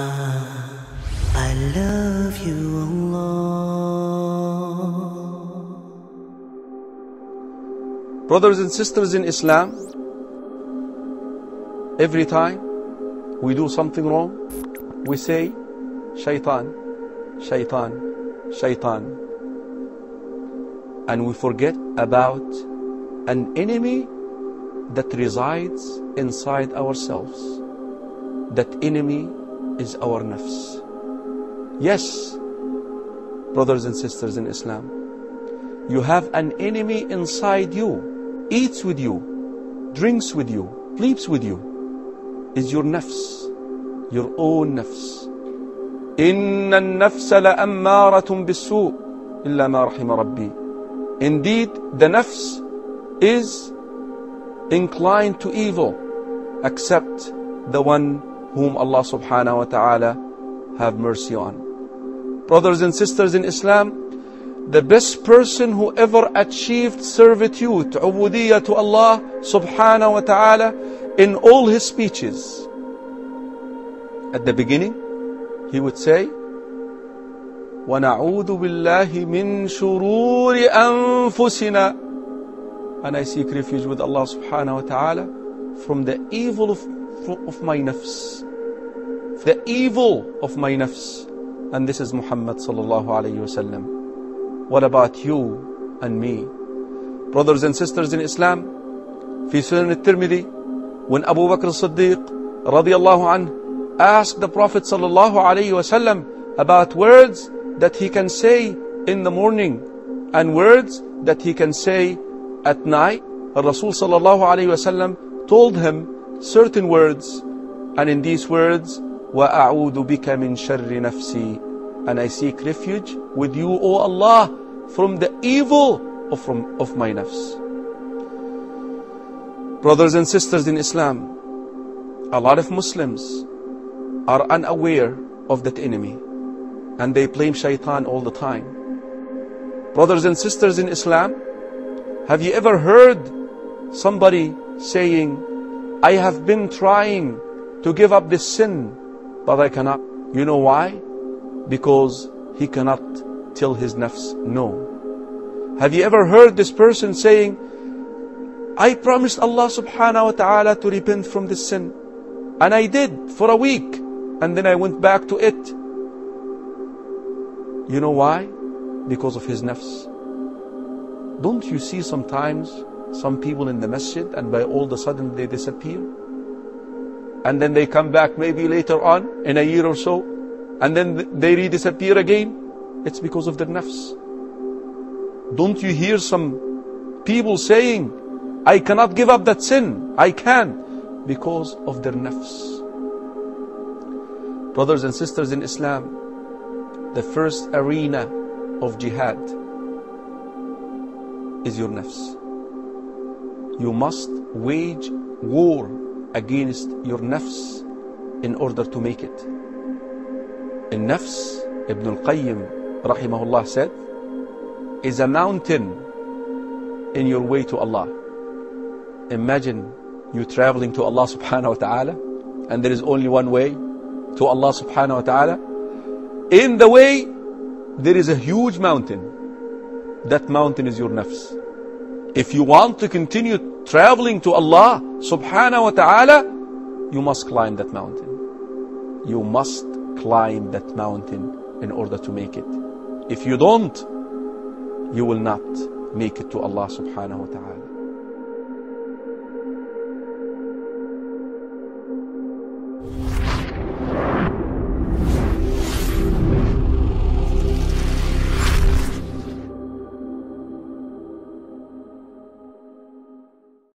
Ah, I love you, Allah. Brothers and sisters in Islam, every time we do something wrong, we say, Shaitan, Shaitan, Shaitan. And we forget about an enemy that resides inside ourselves. That enemy is our nafs. Yes, brothers and sisters in Islam, you have an enemy inside you, eats with you, drinks with you, sleeps with you, is your nafs, your own nafs. إن النفس لأمارة بالسوء إلا ما رحم ربي. Indeed, the nafs is inclined to evil except the one whom Allah subhanahu wa ta'ala have mercy on. Brothers and sisters in Islam, the best person who ever achieved servitude, ubudiyya to Allah subhanahu wa ta'ala in all his speeches. At the beginning, he would say, وَنَعُوذُ بِاللَّهِ مِن شُرُورِ أَنفُسِنَا And I seek refuge with Allah subhanahu wa ta'ala from the evil of, of my nafs. The evil of my nafs. And this is Muhammad sallallahu alayhi wasallam. What about you and me? Brothers and sisters in Islam, في سنن الترمذي, when Abu Bakr as-Siddiq radiallahu anhu asked the Prophet sallallahu alayhi wasallam about words that he can say in the morning and words that he can say at night. Rasul sallallahu alayhi wasallam told him certain words and in these words وَأَعُوذُ بِكَ مِن شَرِّ نَفْسِي And I seek refuge with you, O Allah, from the evil of, from, of my nafs. Brothers and sisters in Islam, a lot of Muslims are unaware of that enemy and they blame shaitan all the time. Brothers and sisters in Islam, have you ever heard somebody saying, I have been trying to give up this sin, but I cannot. You know why? Because he cannot tell his nafs no. Have you ever heard this person saying, I promised Allah subhanahu wa ta'ala to repent from this sin. And I did for a week. And then I went back to it. You know why? Because of his nafs. Don't you see sometimes some people in the masjid and by all of a sudden they disappear? And then they come back maybe later on in a year or so and then they re-disappear again. It's because of their nafs. Don't you hear some people saying, I cannot give up that sin. I can because of their nafs. Brothers and sisters in Islam, the first arena of jihad is your nafs. You must wage war against your nafs in order to make it. In nafs, Ibn al-Qayyim rahimahullah said, is a mountain in your way to Allah. Imagine you traveling to Allah subhanahu wa ta'ala and there is only one way to Allah subhanahu wa ta'ala. In the way, there is a huge mountain. That mountain is your nafs. If you want to continue traveling to Allah subhanahu wa ta'ala, you must climb that mountain. You must climb that mountain in order to make it. If you don't, you will not make it to Allah subhanahu wa ta'ala.